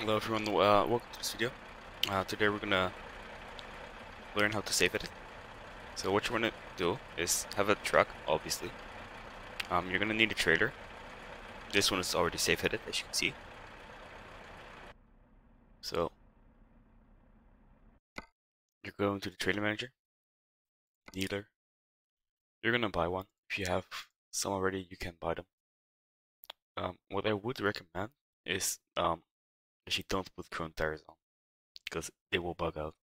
Hello everyone, uh, welcome to this video. Uh, today we're gonna learn how to save edit. So what you wanna do is have a truck, obviously. Um, you're gonna need a trailer. This one is already safe edit, as you can see. So you're going to the trailer manager, dealer. You're gonna buy one. If you have some already, you can buy them. Um, what I would recommend is um, Actually, don't put chrome tires on because they will bug out.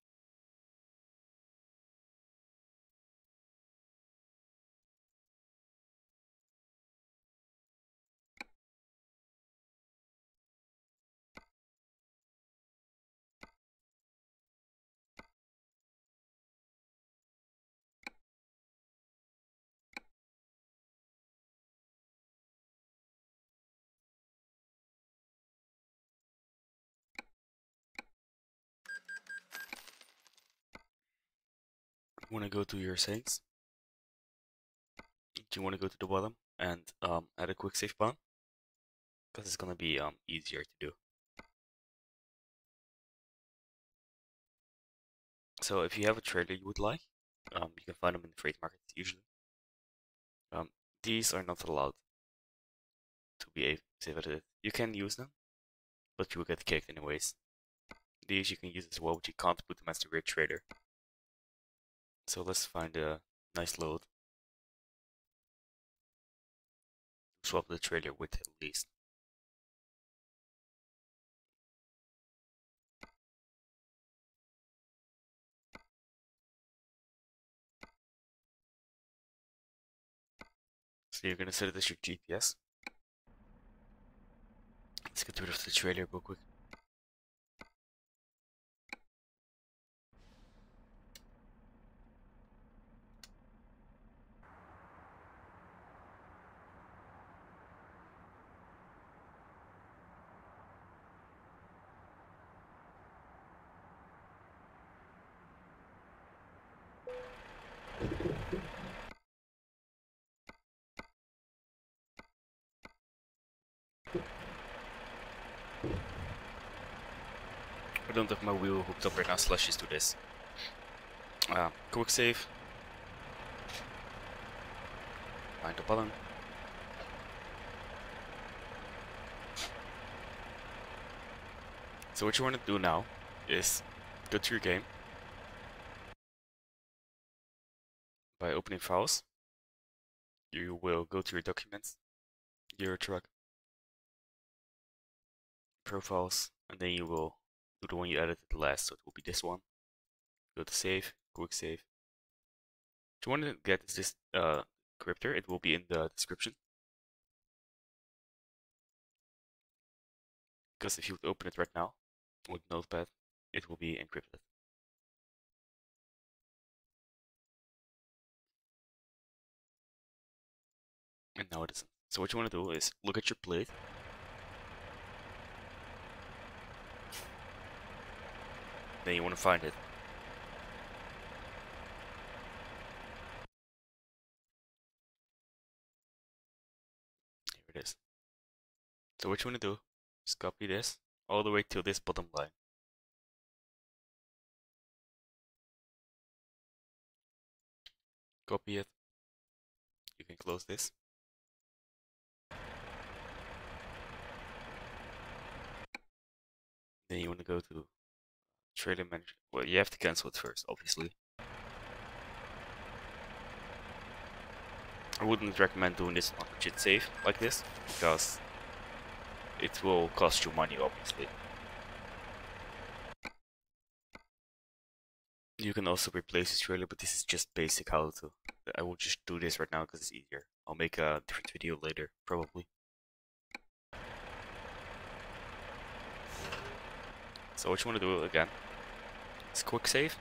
Want to go to your settings. You want to go to the bottom and um, add a quick save button because it's gonna be um, easier to do. So if you have a trailer you would like, um, you can find them in the freight market usually. Um, these are not allowed to be saved. You can use them, but you will get kicked anyways. These you can use as well, but you can't put them as the rear trailer. So let's find a nice load. Swap the trailer with at least. So you're gonna set as your GPS. Let's get rid of the trailer real quick. I don't have my wheel hooked up right now, just do this. Uh, quick save. Find the button. So what you want to do now is go to your game by opening files. You will go to your documents, your truck, profiles, and then you will do the one you edited last, so it will be this one. Go to save, quick save. What you want to get this uh, it will be in the description. Because if you would open it right now with Notepad, it will be encrypted. And now it isn't. So what you want to do is look at your plate then you want to find it. Here it is. So what you want to do is copy this all the way to this bottom line. Copy it. You can close this. Then you want to go to trailer manager. Well, you have to cancel it first, obviously. I wouldn't recommend doing this on legit safe like this, because it will cost you money, obviously. You can also replace this trailer, but this is just basic how to. I will just do this right now because it's easier. I'll make a different video later, probably. So what you want to do again is quick save.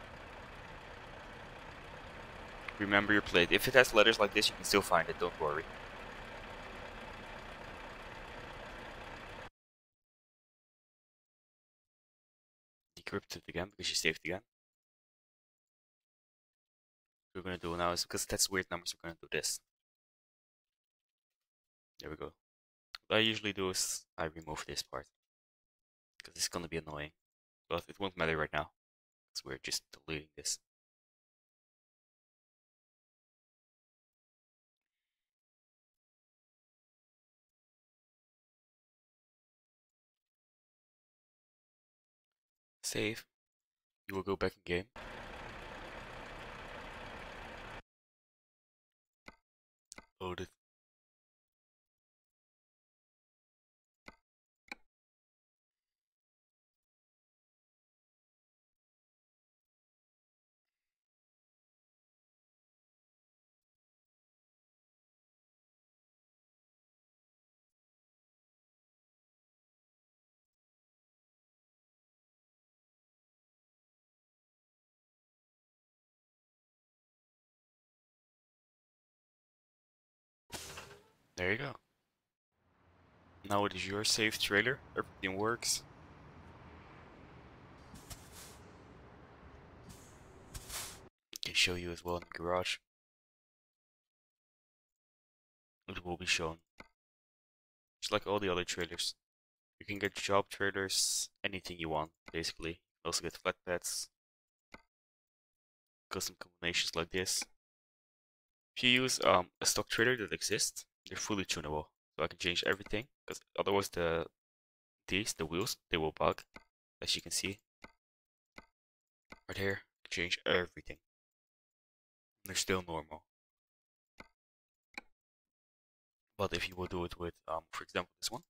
Remember your plate. If it has letters like this, you can still find it, don't worry. Decrypt it again because you saved again. What we're gonna do now is because that's weird numbers, we're gonna do this. There we go. What I usually do is I remove this part because it's gonna be annoying. But it won't matter right now, because we're just deleting this. Save. You will go back in game. There you go. Now it is your safe trailer. Everything works. I can show you as well in the garage. It will be shown. Just like all the other trailers. You can get job trailers, anything you want, basically. Also get flatbeds, custom combinations like this. If you use um, a stock trailer that exists, they're fully tunable. So I can change everything, because otherwise the these, the wheels, they will bug, as you can see. Right here, change everything. They're still normal. But if you would do it with, um, for example, this one,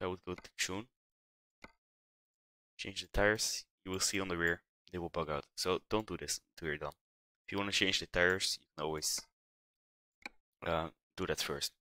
I would go to tune, change the tires, you will see on the rear, they will bug out. So don't do this until you're done. If you want to change the tires, you can always Uh, do that first.